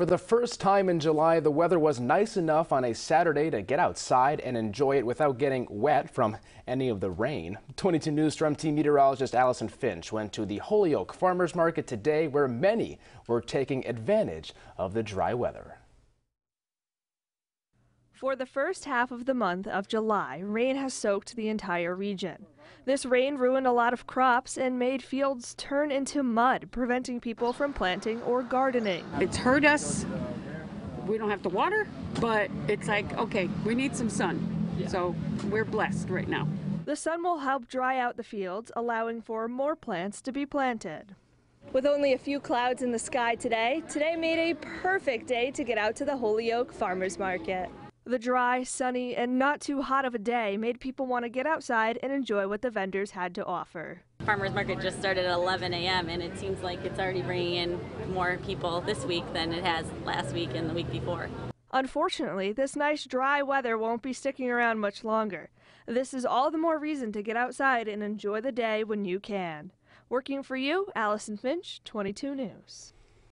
For the first time in July, the weather was nice enough on a Saturday to get outside and enjoy it without getting wet from any of the rain. 22 News Storm Team meteorologist Allison Finch went to the Holyoke Farmers Market today where many were taking advantage of the dry weather. For the first half of the month of July, rain has soaked the entire region. This rain ruined a lot of crops and made fields turn into mud, preventing people from planting or gardening. It's hurt us. We don't have to water, but it's like, okay, we need some sun. Yeah. So we're blessed right now. The sun will help dry out the fields, allowing for more plants to be planted. With only a few clouds in the sky today, today made a perfect day to get out to the Holyoke Farmers Market. The dry, sunny, and not too hot of a day made people want to get outside and enjoy what the vendors had to offer. Farmers market just started at 11 a.m. and it seems like it's already bringing in more people this week than it has last week and the week before. Unfortunately, this nice dry weather won't be sticking around much longer. This is all the more reason to get outside and enjoy the day when you can. Working for you, Allison Finch, 22 News.